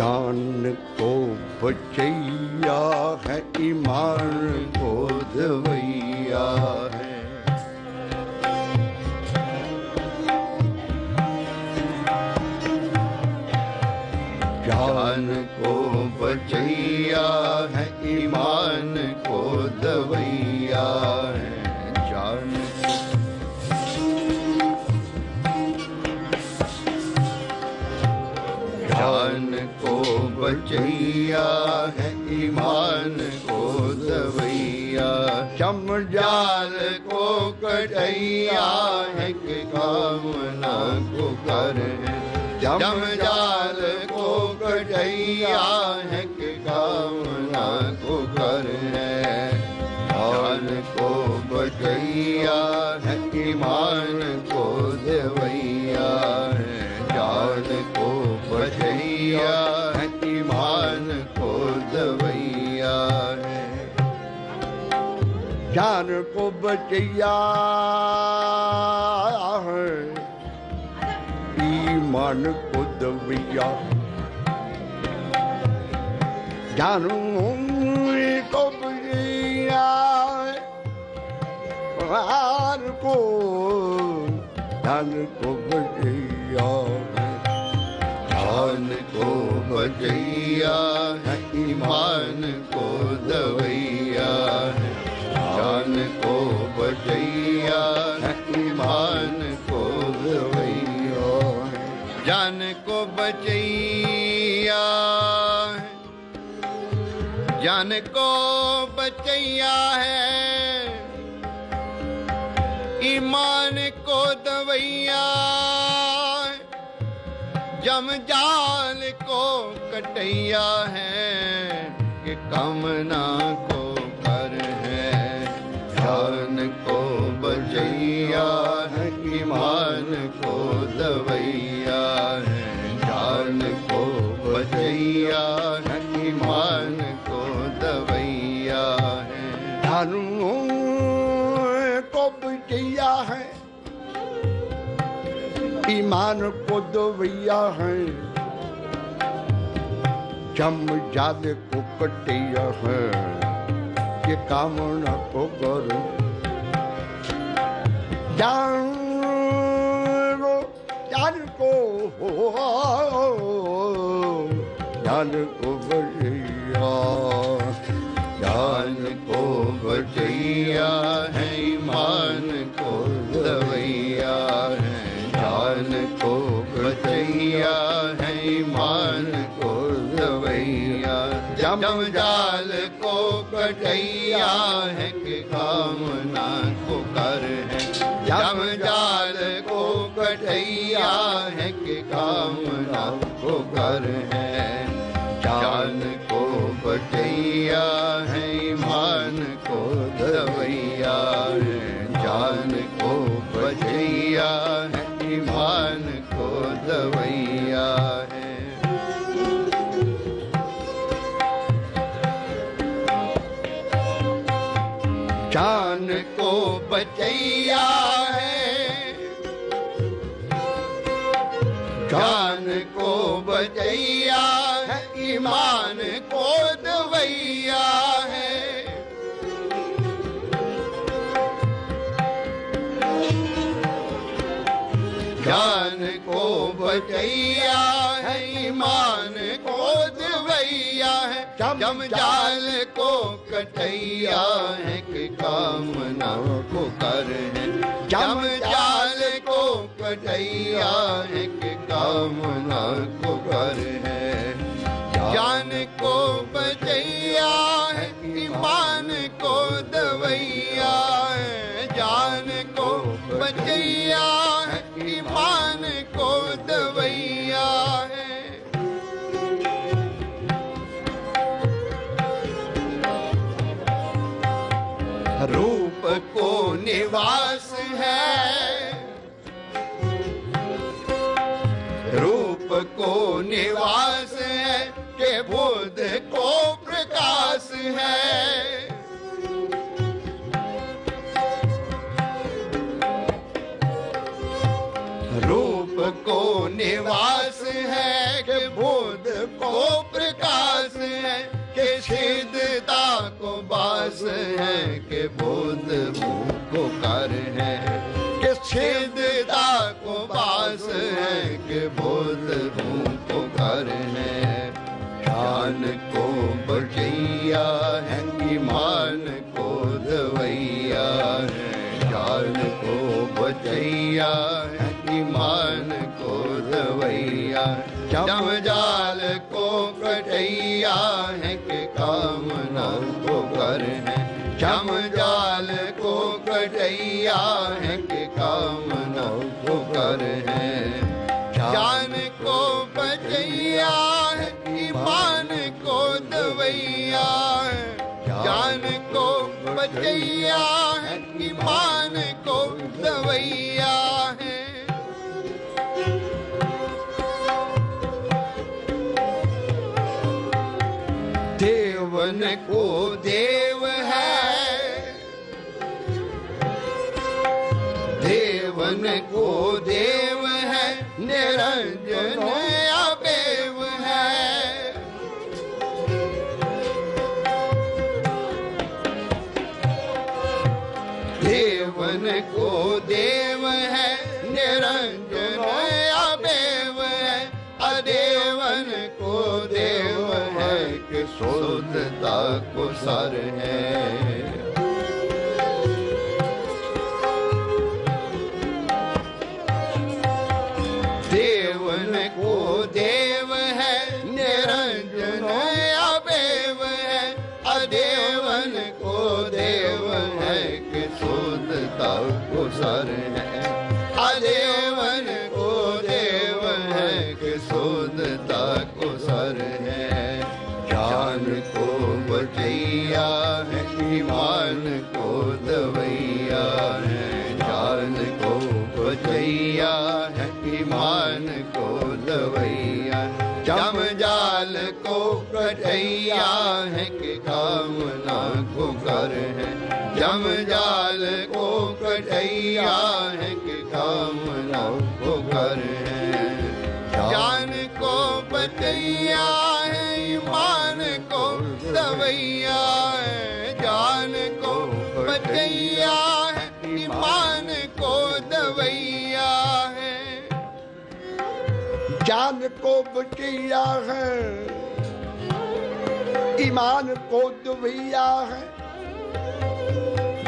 जान को बचैया है, ईमान को दवैया है। जान को बचैया है, ईमान को दवैया बचैया है ईमान को दवैया। चम जाल को कटैया है कि कामना को कर जम जाल को कटैया है कि कामना को कर को बचैया है ईमान को देवैया है। जान को बचैया जान को बचैया है। ईमान को दवैया जानू को जान को बचैया जान को बचैया ईमान को दवैया ईमान को दवैया है जान को बचैया है जान को बचैया है ईमान को दवैया जम जाल को कटैया है कि कामना दवैया है, जान को बचैया है को दवैया है। को बचैया है, ईमान को दवैया है। जम जाद को कटिया है, ये कामना को करो। जान को बचैया जान को बचैया है ईमान को दवैया है जान को ईमान को जाल कि कामना को कर है जम जाल कटैया है के कामना को कर है। जान को बचैया है, ईमान को दवैया है। जान को बचैया है, ईमान को दवैया है। जम जाल को कटैया है कि कामना को कर है। जम जाल को कटैया है कि कामना को कर है। जान को बचैया है, ईमान को दवैया है। जान को बचैया है, ईमान को दवैया है। रूप को निवास है। को निवास है के बुद्ध को प्रकाश है। रूप को निवास है कि बुद्ध को प्रकाश है, कि सिद्धता को बास है, कि बुद्ध को कर है, कि है कि बुद्ध को कर है जान को बचैया है, ईमान को दवैया है। को बचैया है, ईमान को दवैया जम जाल को कटैया है कि कामना को कर है जम जाल को कटैया है कि कामना को कर है जान को बचैया है, ईमान को दवैया जान को बचैया है, ईमान को दवैया है। देवन को देव है। देवन को देव निरंजन अबेव है देवन को देव है, निरंजन अबेव है, अदेवन को देव है, कि शुद्धता को सर है। को सर है अदेवन को देव है कि शुद्धता को सर है। जान को बचैया है, ईमान को दवैया है। जान को बचैया है, ईमान को दवैया। जम जाल को कटैया है कि कामना को कर है। जम जाल को कटैया है कि को कर है। जान को बचैया है, ईमान को दवैया है। जान को बचैया है, ईमान को दवैया है। जान को बचैया है, ईमान को दुबैया है।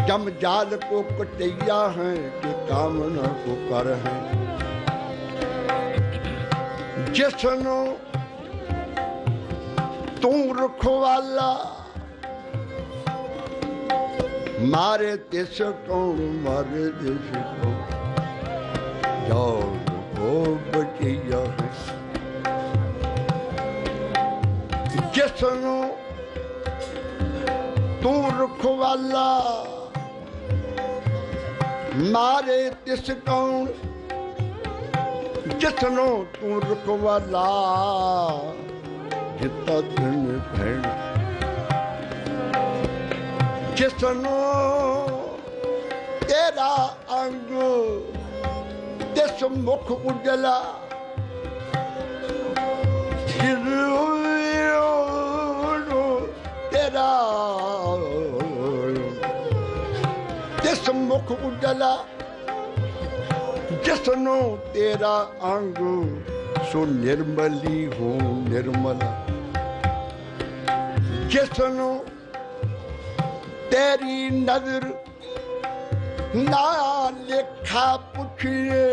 जम जाल को कटैया है कि कामना को कर है। जिसनो तू रखवाला मारे तिस कौन मारे तिस कौन जान को बचैया है। जिसनो तू रखवाला मारे तिस कौन जिसनो तू रखवाला जिता दिन भैण जिसनो तेरा अंग तिस मुख उजला तेरा तिस मुख उजला, जिसनो तेरा अंग सो निर्मली हो निर्मला। जिसनो तेरी नज़र ना लिखा पुछिए,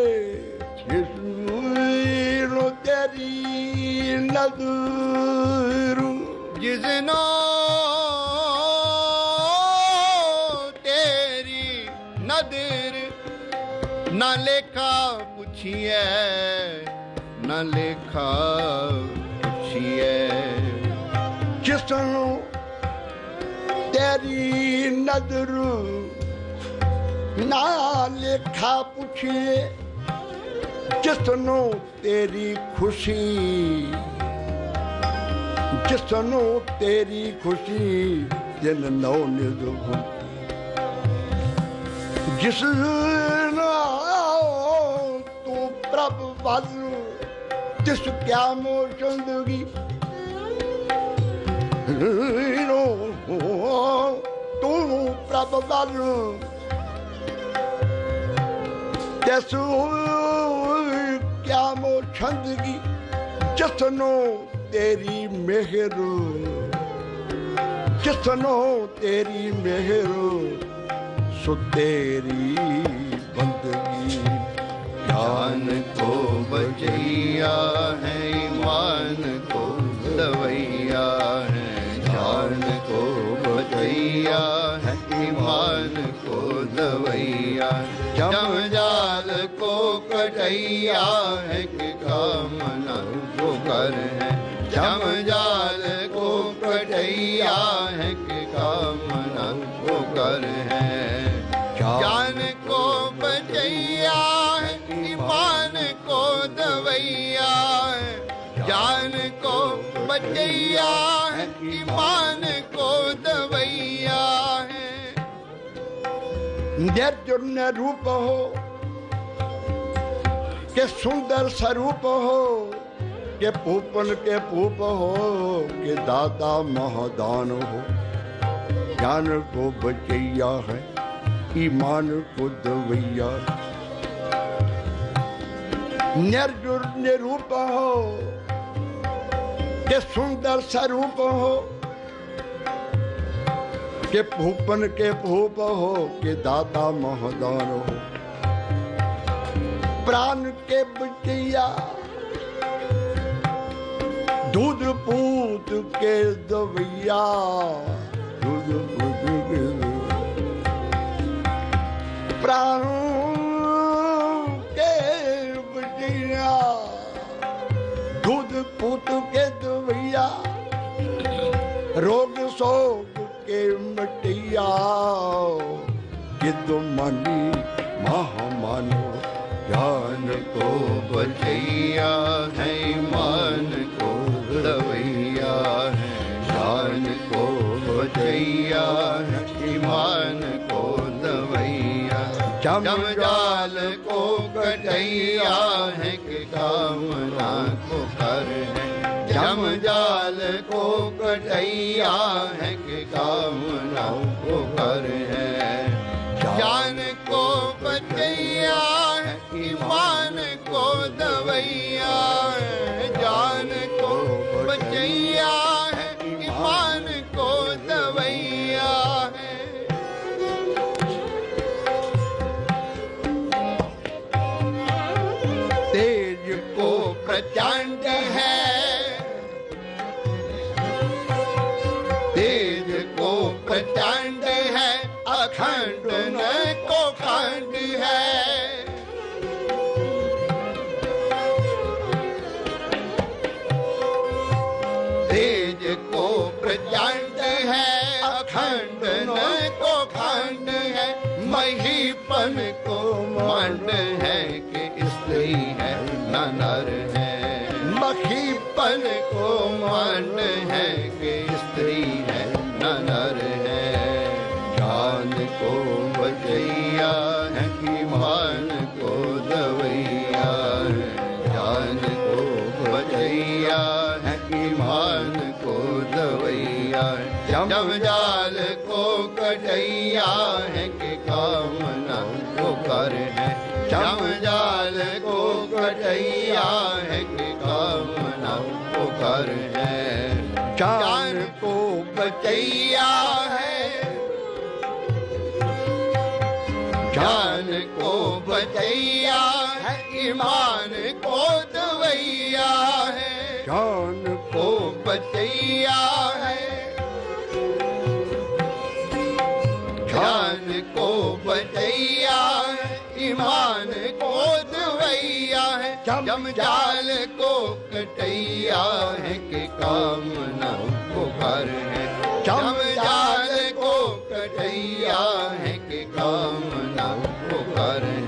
जिसनो तेरी नज़र जिसनो न लेखा पुछिए न लेखा पुछिए जिसनो तेरी नज़र ना लेखा पुछिए जिसनो तेरी खुशी जिसनो तेरी खुशी जिन नौ निज हो जिस तू ਪ੍ਰਭ ਵਾਜੂ ਤਿਸ ਕਿਆ ਮੋਸ਼ੰਦਗੀ ਰੀਨੋ ਤੂੰ ਪ੍ਰਭ ਵਾਜੂ ਤੇਰੀ ਮਿਹਰ। ਜਸਨੋ ਤੇਰੀ ਮਿਹਰ, ਸੋ ਤੇਰੀ जान को बचैया है ईमान को दवैया है। जान को बचैया है ईमान को दवैया जम जाल को कटैया है कि कामना को कर है। जम जाल बचैया है, ईमान को दवैया है। निर्जुन रूप हो, के सुंदर स्वरूप हो, के पूपन के पूप हो, के दाता महादान हो। ज्ञान को बचैया है, ईमान को दवैया निर्जुन रूप हो के सुंदर स्वरूप हो के भूपन के भूप हो के दाता महदान हो प्राण के बचैया दूध पूत के दवैया दूध पूत के प्राण के बचैया दूध पूत के दवैया रोग शोक के मटिया। कि तुम मनी महामानो ज्ञान को बचैया है ईमान को दवैया है। ज्ञान को बचैया है, ईमान को दवैया। जम जाल को कटैया है कि कामना जाल को कटैया है कि कामना को कर है। जान को बचैया है ईमान को दवैया प्रचंड है, अखंड को खंड है। तेज को प्रचंड है, अखंड न को खंड है। महीपन को मंड है कि स्त्री है न नर है। मखीपन को मंड है कि कटैया है कि कामना को कर है। जम जाल को कटैया है कि कामना को कर है। जान को बचैया है। जान को बचैया है ईमान को दवैया है। जान को बचैया ईमान को दवैया है जम जाल को कटैया है कि कामना को कर है। जम जाल को कटैया है कि कामना को कर है